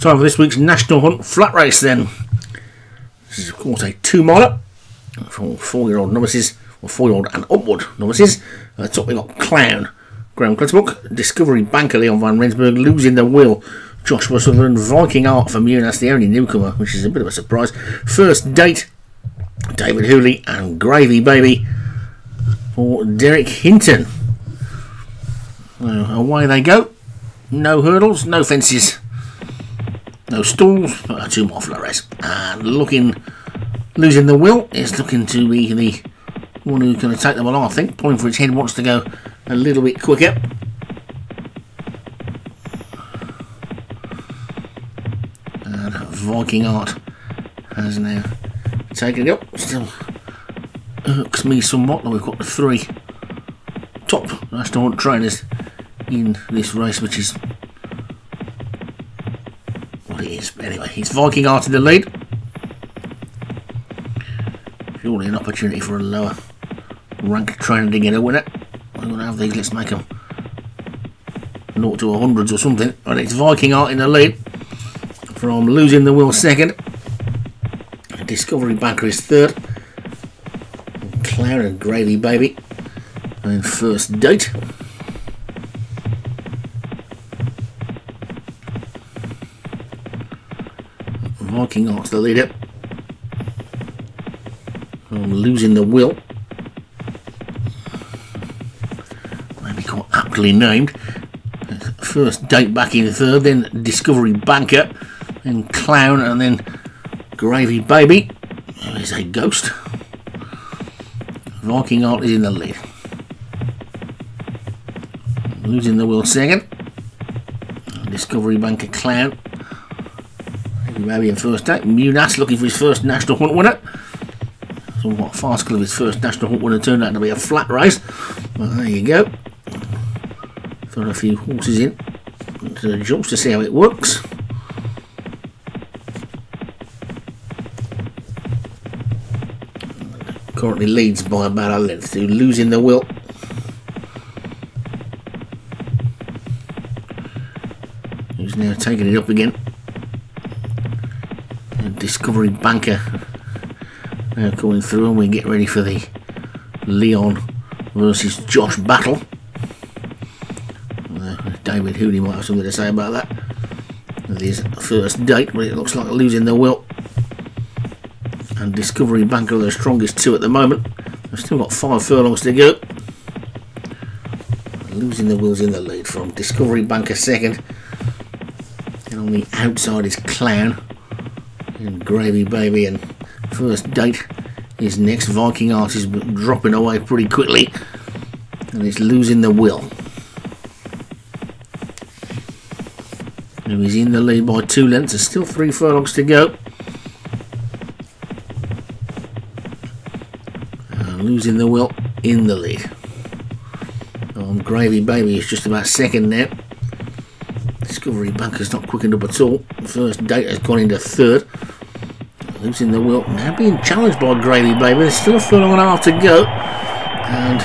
Time for this week's National Hunt Flat Race then. This is of course a two miler for four year old novices, or four year old and upward novices. Uh, top we got Clown, Graham Clutterbuck, Discovery Banker Leon Van Rensburg, Losing the Will, Joshua Sutherland, Viking Art for that's the only newcomer, which is a bit of a surprise. First date, David Hooley and Gravy Baby for Derek Hinton. Away they go. No hurdles, no fences, no stalls, two more race. And looking, losing the will is looking to be the one who's going to take them along, I think. Pulling for its head wants to go a little bit quicker. And Viking Art has now taken it up. Still irks me somewhat that we've got the three top hunt trainers in this race, which is anyway, he's Viking Art in the lead. Surely an opportunity for a lower rank trainer to get a winner. We're going to have these, let's make them 0 to 100s or something. And it's Viking Art in the lead from losing the will second. Discovery Banker is third. And Gravy Baby and first date. Viking Art's the leader. I'm losing the will. Maybe quite aptly named. First date back in third, then Discovery Banker, then Clown, and then Gravy Baby. There's a ghost. Viking Art is in the lead. Losing the will second. Discovery Banker Clown. Maybe first date. Munas looking for his first national hunt winner. Somewhat farcical of his first national hunt winner turned out to be a flat race. But there you go. Throw a few horses in to the jumps to see how it works. Currently leads by about a length to losing the will. Who's now taking it up again. Discovery Banker now going through and we get ready for the Leon versus Josh battle. Uh, David Hooley might have something to say about that. With his first date, but it looks like losing the will. And Discovery Banker are the strongest two at the moment. They've still got five furlongs to go. Losing the will's in the lead from Discovery Banker second. And on the outside is Clown and Gravy Baby and first date is next Viking artist dropping away pretty quickly and it's losing the will. Now he's in the lead by two lengths? There's still three furlongs to go. And losing the will in the lead. Um, Gravy Baby is just about second now Discovery Banker's not quickened up at all. First date has gone into third losing the will. Now being challenged by Gravy Baby. There's still a full and a half to go. And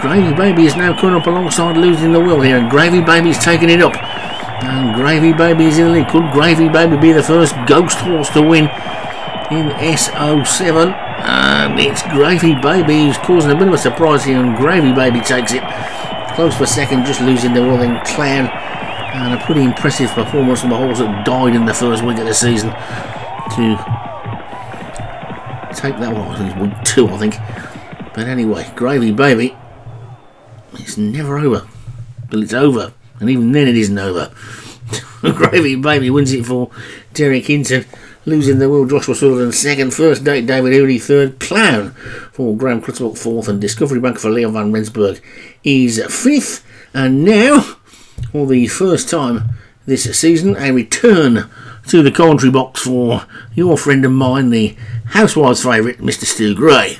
Gravy Baby is now coming up alongside losing the will here. And Gravy Baby's taking it up. And Gravy Baby is in the lead. Could Gravy Baby be the first ghost horse to win in SO7? And it's Gravy Baby who's causing a bit of a surprise here. And Gravy Baby takes it. Close for second, just losing the will. Then Clown. And a pretty impressive performance from the horse that died in the first week of the season to take that one. It's week two, I think. But anyway, Gravy Baby. It's never over. But it's over. And even then it isn't over. Gravy Baby wins it for Derek Hinton. Losing the will, Joshua Sullivan second. First date, David Hooley third. Clown for Graham Clutterbuck fourth. And Discovery Bank for Leon Van Rensburg is fifth. And now, for the first time this season, a return to the commentary box for your friend of mine, the Housewives favourite, Mr. Stu Gray.